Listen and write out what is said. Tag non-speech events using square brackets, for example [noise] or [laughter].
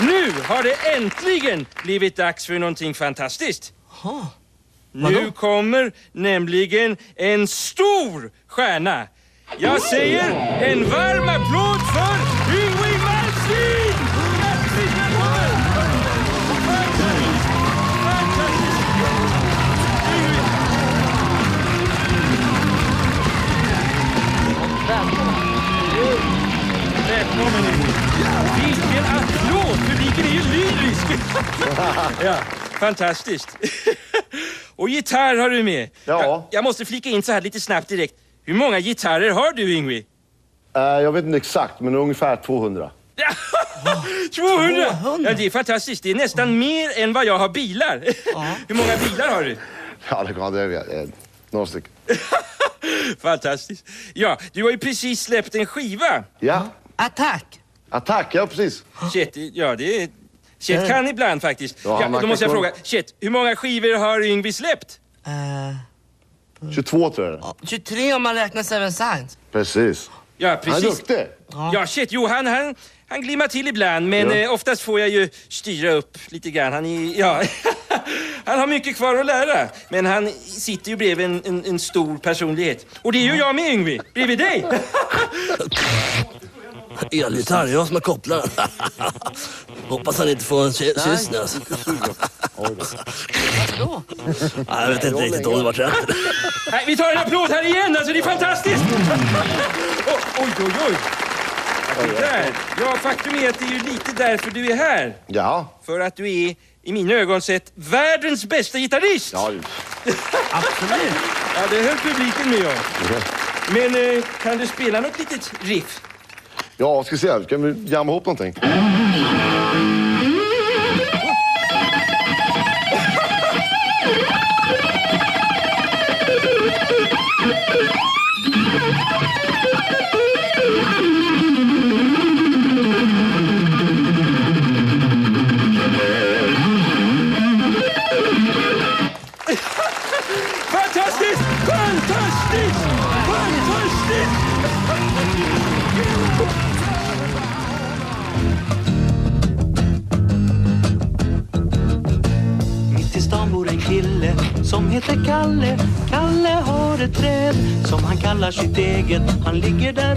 Nu har det äntligen blivit dags för någonting fantastiskt. Nu kommer nämligen en stor stjärna. Jag säger en varm applåd för Yngwie Malmsteen! Välkommen! Välkommen [laughs] ja, fantastiskt. [laughs] Och gitarr har du med. Ja. Jag, jag måste flika in så här lite snabbt direkt. Hur många gitarrer har du Yngwie? Eh, jag vet inte exakt, men ungefär 200. Ja, 200! Ja, det är fantastiskt. Det är nästan mer än vad jag har bilar. [laughs] Hur många bilar har du? Ja, det kan jag eh, Några stycken. Fantastiskt. Ja, du har ju precis släppt en skiva. Ja. Attack! Attack, ja precis. Chet, ja det är... Chet kan ibland faktiskt. Ja, då måste jag fråga, Chet, hur många skivor har Yngwie släppt? Eh, 22 tror jag det är. 23 om man räknar Seven Signs. Precis. Ja, Han är precis. duktig. Ja, shit, jo, han, han, han glimmar till ibland, men Ja. eh, oftast får jag ju styra upp lite grann. Han, är, ja, [laughs] han har mycket kvar att lära, men han sitter ju bredvid en, en, en stor personlighet. Och det är ju jag med, Yngwie, bredvid dig. [laughs] Elgitarr, jag som är kopplaren. [laughs] Hoppas han inte får en nu alltså. Vadå? Nej, Jag vet inte riktigt om det var rätt. Nej, vi tar en applåd här igen, alltså det är fantastiskt! oh, oj, oj, oj. Där. Ja, faktum är att det är ju lite därför du är här. Ja. För att du är, i mina ögon sett, världens bästa gitarrist. Ja, Absolut. Ja, det höll publiken med om. Men eh, kan du spela något litet riff? Ja ska se. Ska vi jamma ihop någonting? Fantastiskt! Fantastiskt! Fantastiskt! Kille som heter Kalle. Kalle har ett träd som han kallar sitt eget. Han ligger där